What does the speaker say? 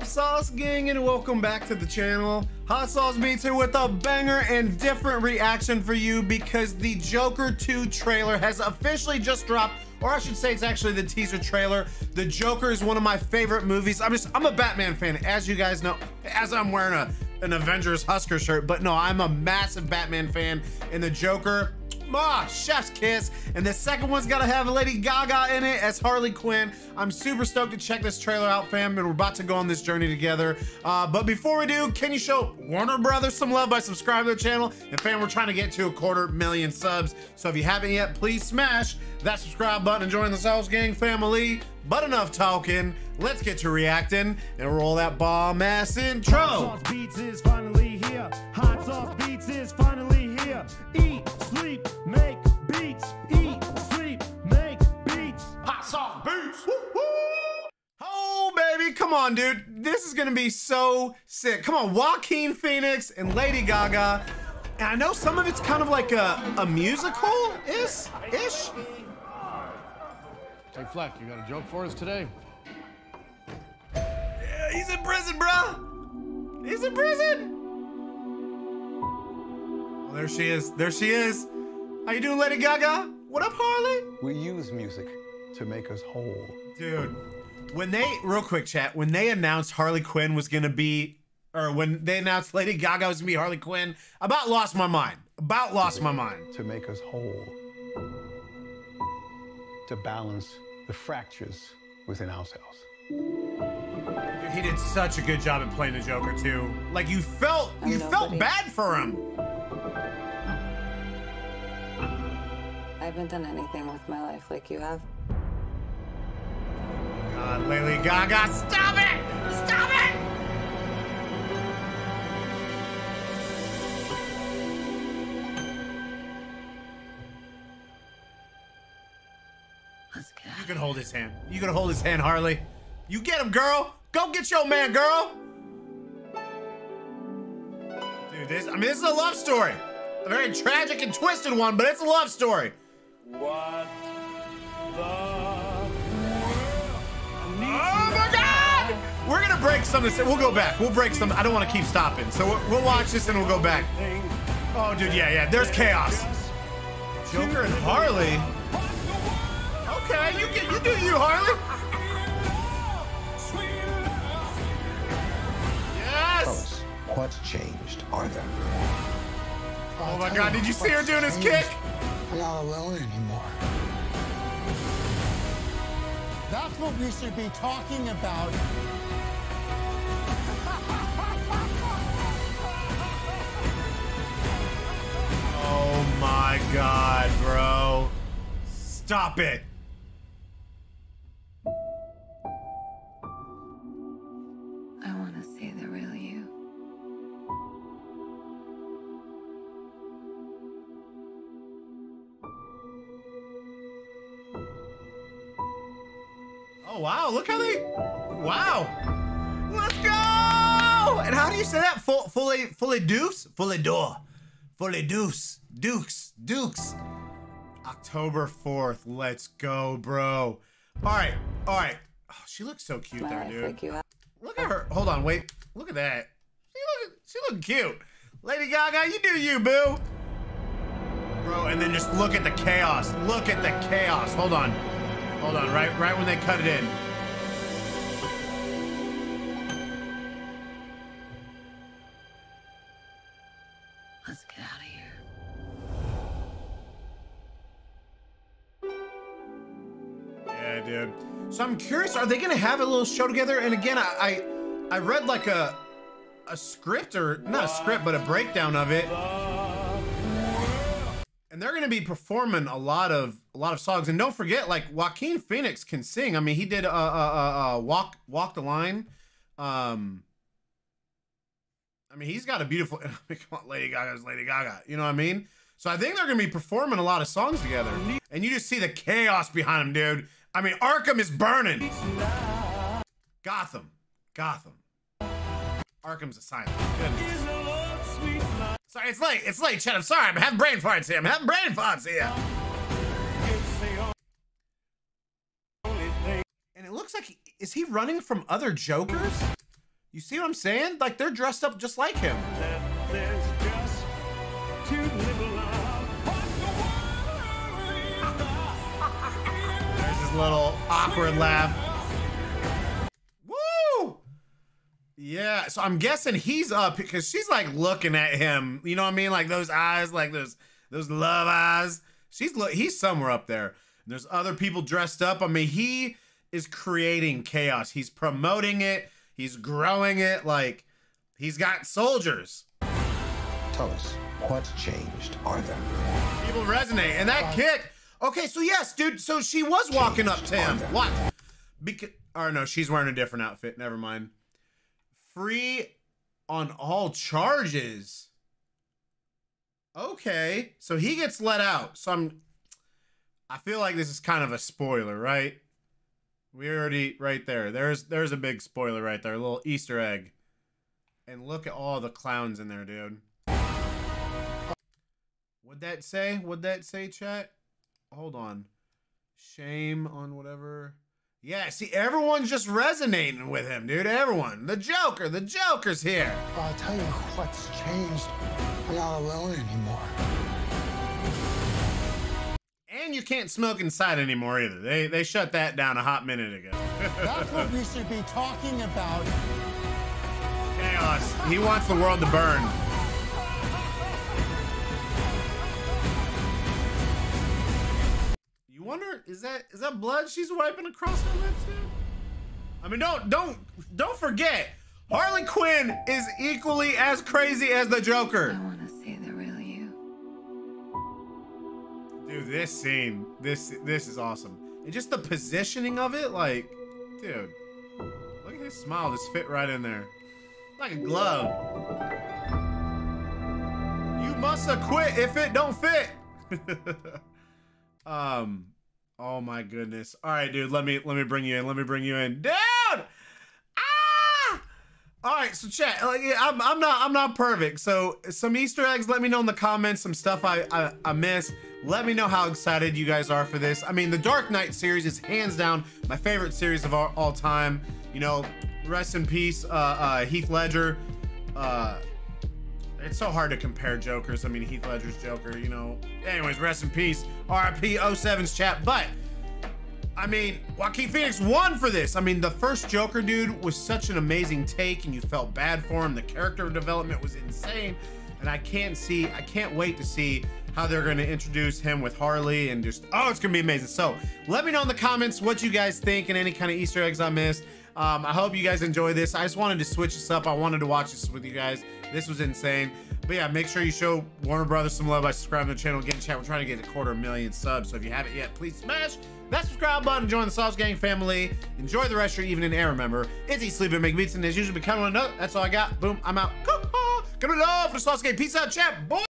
up, Sauce Gang, and welcome back to the channel. Hot Sauce Beats here with a banger and different reaction for you because the Joker 2 trailer has officially just dropped, or I should say it's actually the teaser trailer. The Joker is one of my favorite movies. I'm just, I'm a Batman fan, as you guys know, as I'm wearing a, an Avengers Husker shirt, but no, I'm a massive Batman fan, and the Joker, Ah, chef's kiss. And the second one's gotta have a Lady Gaga in it as Harley Quinn. I'm super stoked to check this trailer out, fam, and we're about to go on this journey together. Uh, but before we do, can you show Warner Brothers some love by subscribing to the channel? And fam, we're trying to get to a quarter million subs. So if you haven't yet, please smash that subscribe button and join the Sauce Gang family. But enough talking, let's get to reacting and roll that bomb ass intro. Hot Sauce Beats is finally here. Hot Sauce Beats is finally here. Eat, sleep, make beats. Eat, sleep, make beats. Hot sauce boots. Oh, baby. Come on, dude. This is going to be so sick. Come on. Joaquin Phoenix and Lady Gaga. And I know some of it's kind of like a, a musical is ish. Hey Fleck, you got a joke for us today? Yeah, he's in prison, bruh. He's in prison. Oh, there she is. There she is. How you doing, Lady Gaga? What up, Harley? We use music to make us whole. Dude, when they real quick chat, when they announced Harley Quinn was gonna be or when they announced Lady Gaga was gonna be Harley Quinn, I about lost my mind. About lost my mind. To make us whole. To balance the fractures within ourselves. Dude, he did such a good job at playing the Joker too. Like you felt you felt bad for him. Haven't done anything with my life like you have. God, Lady Gaga, stop it! Stop it! Let's get You can hold his hand. You can hold his hand, Harley. You get him, girl. Go get your man, girl. Dude, this, I mean, this is a love story. A very tragic and twisted one, but it's a love story. What the? Oh my God! We're gonna break some of this. We'll go back. We'll break some. I don't want to keep stopping. So we'll, we'll watch this and we'll go back. Oh, dude, yeah, yeah. There's chaos. Joker and Harley. Okay, you get, you do you, Harley. Yes. Fellas, what's changed, Arthur? Oh my God! Did you see her doing his kick? I'm not alone anymore. That's what we should be talking about. Oh my God, bro! Stop it! Oh wow! Look how they. Wow! Let's go! And how do you say that? Full, fully, fully deuce, fully door, fully deuce, dukes, dukes. October fourth. Let's go, bro. All right, all right. Oh, she looks so cute there, dude. like you have. Look at her. Hold on, wait. Look at that. She look, she look cute. Lady Gaga, you do you, boo. Bro, and then just look at the chaos. Look at the chaos. Hold on. Hold on, right right when they cut it in. Let's get out of here. Yeah, dude. So I'm curious, are they gonna have a little show together? And again, I I, I read like a a script or not a script, but a breakdown of it. And they're gonna be performing a lot of a lot of songs. And don't forget, like Joaquin Phoenix can sing. I mean, he did uh uh uh, uh walk walk the line. Um I mean, he's got a beautiful Lady Gaga's Lady Gaga. You know what I mean? So I think they're gonna be performing a lot of songs together. And you just see the chaos behind them, dude. I mean, Arkham is burning. Gotham. Gotham. Arkham's Asylum. Goodness. Sorry, it's late. It's late, chat. I'm sorry. I'm having brain farts here. I'm having brain farts here. And it looks like, he- is he running from other Jokers? You see what I'm saying? Like they're dressed up just like him. There's his little awkward laugh. Yeah, so I'm guessing he's up because she's like looking at him. You know what I mean? Like those eyes, like those those love eyes. She's look. He's somewhere up there. There's other people dressed up. I mean, he is creating chaos. He's promoting it. He's growing it. Like he's got soldiers. Tell us, what's changed? Are there? People resonate, and that kick. Okay, so yes, dude. So she was walking up to him. What? Because, or no, she's wearing a different outfit. Never mind. Free on all charges. Okay, so he gets let out. So I'm. I feel like this is kind of a spoiler, right? We already right there. There's there's a big spoiler right there, a little Easter egg. And look at all the clowns in there, dude. What'd that say? What'd that say, chat? Hold on. Shame on whatever. Yeah, see, everyone's just resonating with him, dude. Everyone. The Joker. The Joker's here. I'll tell you what's changed. I'm not alone anymore. And you can't smoke inside anymore either. They they shut that down a hot minute ago. That's what we should be talking about. Chaos. He wants the world to burn. Is that is that blood she's wiping across her lips, dude? I mean, don't don't don't forget, Harley Quinn is equally as crazy as the Joker. I want to see the real you. Dude, this scene, this this is awesome, and just the positioning of it, like, dude, look at his smile, just fit right in there, like a glove. You must have quit if it don't fit. um, oh my goodness. All right, dude, let me let me bring you in. Let me bring you in, dude. Ah! All right, so chat. Like, I'm, I'm not I'm not perfect. So some Easter eggs. Let me know in the comments. Some stuff I I, I missed. Let me know how excited you guys are for this. I mean, the Dark Knight series is hands down my favorite series of all, all time. You know, rest in peace, uh, uh, Heath Ledger. Uh, it's so hard to compare Jokers. I mean, Heath Ledger's Joker, you know. Anyways, rest in peace. RIP 07's chat. But, I mean, Joaquin Phoenix won for this. I mean, the first Joker dude was such an amazing take, and you felt bad for him. The character development was insane. And I can't see, I can't wait to see how they're going to introduce him with Harley and just, oh, it's going to be amazing. So let me know in the comments what you guys think and any kind of Easter eggs I missed. Um, I hope you guys enjoy this. I just wanted to switch this up. I wanted to watch this with you guys. This was insane. But yeah, make sure you show Warner Brothers some love by subscribing to the channel. Get in chat. We're trying to get a quarter million subs. So if you haven't yet, please smash that subscribe button. Join the Sauce Gang family. Enjoy the rest of your evening. And remember, it's eat, sleep, and make beats. And as usual, be kind of another. That's all I got. Boom. I'm out. Good love for the Sauce Gang. Peace out, chat. Boy.